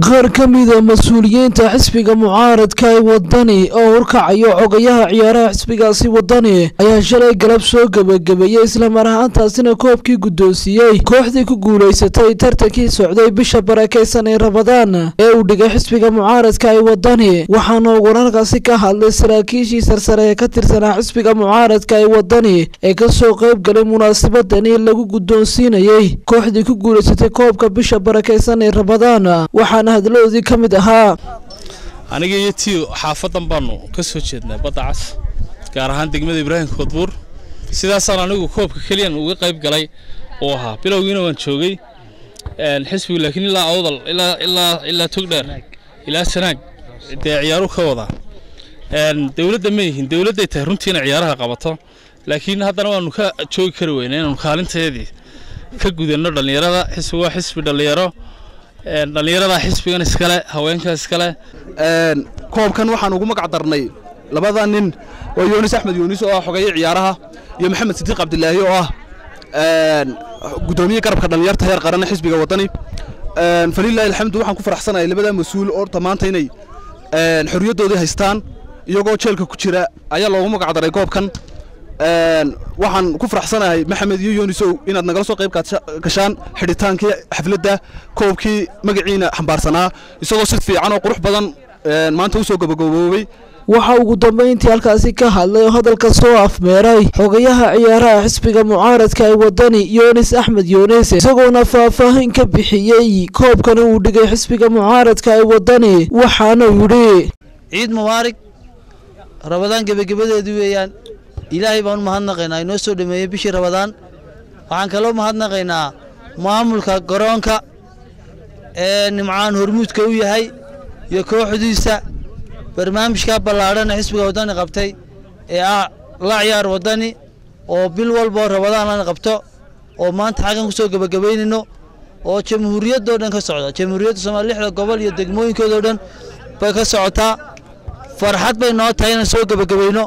qaar ka mida mas'uuliyiinta xisbiga mucaaradka ee wadani oo horkacayo cogayaha ciyaaraha xisbigaasi wadani ayaa shalay galab soo gebagabeeyey islamar ahaantaasina koobkii guddoonsiiyey kooxdii ku guulaysatay tartankii socday bisha barakeysan ee rabadaan ee uu dhigay xisbiga mucaaradka ee wadani waxaana ugu halkaasi ka hadlay saraakiishii sarsare ee ka tirsanaa xisbiga mucaaradka ee wadani ee ka soo qayb galay munaasabadani lagu guddoonsiinayey kooxdii ku guulaysatay koobka bisha barakeysan ee rabadaan waxaana hadladoodii ka mid ahaa. Aniga iyo tiyo xaafadan baanu ka soo jeednaa badda cas gaar ahaan degmada ibraahim koodbuur. Sidaasaan anigu koobka keliyan uga qayb galay oo ahaa bilowgiina waan joogay xisbigu laakiin ilaa awdal ilaa togdheer ilaa sanaag dee ciyaaru ka wadaa dowladda ma dowladday tahay runtiina ciyaaraha qabato laakiin haddana waanu ka joogi kari weyna inaanu kaalinteedii ka gudanno dhallinyarada. Xisbigu waa xisbi dhallinyaro dhallinyarada xisbigan iskale haweenka iskale. Koobkan waxaan ugu magac darnay labada nin waa yunis axmed yunis oo ah xogeeye ciyaaraha iyo maxamed sidiiq cabdilaahi oo ah gudoomiye garabka dhallinyarta heer qaran xisbiga wadani. Falilahi alxamdu waxaan ku faraxsanahay labada mas'uul oo maanta inay xorriyaddoodii haystaan iyagoo jeelka ku jira ayaa loogu magac daray koobkan waxaan ku faraxsanahay maxamed iyo yunisow inaad nagala soo qayb gashaan xidhitaankii xafladda koobkii magaciina xambaarsanaa isagoo si fiican oo qurux badan maanta u soo gabagaboobay. Waxaa ugu dambayntii halkaasi ka hadlay oo hadalka soo afmeeray xogayaha ciyaaraha xisbiga mucaaradka ee wadani yunis axmed yunis isagoona faahfaahin ka bixiyey koobkani uu dhigay xisbiga mucaaradka ee wadani waxaana yidhi ciid mubaarig rabadaan gebagabadeedii weeyaan ilaahay baan u mahadnaqaynaa inoo soo dhameeyey bishii rabadaan waxaan kaloo mahadnaqaynaa maamulka garoonka ee nimcaan hormuudka u yahay iyo kooxdiisa. Barnaamijka ballaadhan ee xisbiga waddani qabtay ee ah la waddani oo bil walboo rabadaan qabto oo maanta xaggan ku soo gebagabaynayno oo jamhuuriyaddoo dhan ka socda. Jamhuuriyadda soomaaliya lixda gobol iyo degmooyinkoodao dhan bay ka socotaa. Farxad bay noo tahay inaan soo gebagabayno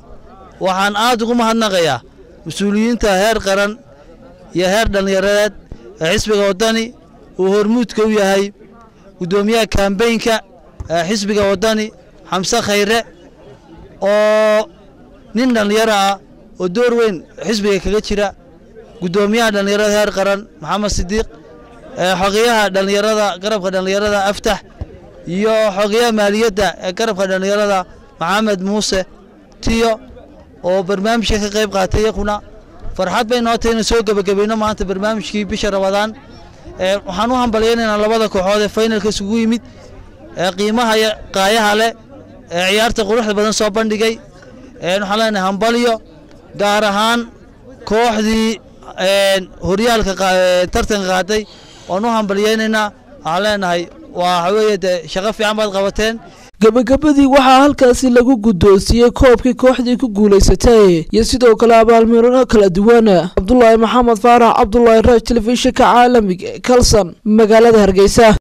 waxaan aad ugu mahadnaqayaa mas'uuliyiinta heer qaran iyo heer dhallinyaradeed ee xisbiga waddani uu hormuudka u yahay guddoomiyaha kambeynka ee xisbiga waddani xamse khayre oo nin dhallinyaro ah oo door weyn xisbiga kaga jira. Guddoomiyaha dhallinyarada heer qaran maxamed sidiiq xogeyaha dhallinyarada garabka dhallinyarada aftax iyo xogeyaha maaliyadda ee garabka dhallinyarada maxamed muuse tiyo oo barnaamijka ka qayb qaatay iyakuna farxad bay noo tahay inaan soo gebagabayno maanta barnaamijkii bisha rabadaan. Waxaan u hambalyaynaynaa labada kooxood ee faynalka isugu yimid ee qiimaha qaayaha leh ee ciyaarta quruxda badan soo bandhigay. Waxaan leenahay hambalyo gaar ahaan kooxdii horyaalka tartanka qaaday waan u hambalyaynaynaa waxaan leenahay waa dee shaqo fiican baad qabateen gebagabadii waxaa halkaasi lagu guddoonsiiyey koobkii kooxdii ku guulaysatay iyo sidoo kale abaalmirino kala duwan cabdulaahi maxamed faarax cabdulaahi raaj telefishinka caalamiga kalson magaalada hargeysa